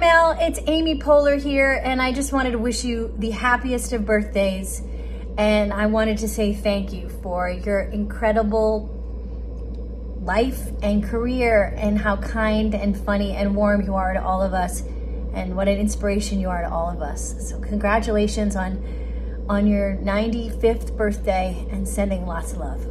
Mel, it's Amy Poehler here, and I just wanted to wish you the happiest of birthdays. And I wanted to say thank you for your incredible life and career and how kind and funny and warm you are to all of us and what an inspiration you are to all of us. So congratulations on on your 95th birthday and sending lots of love.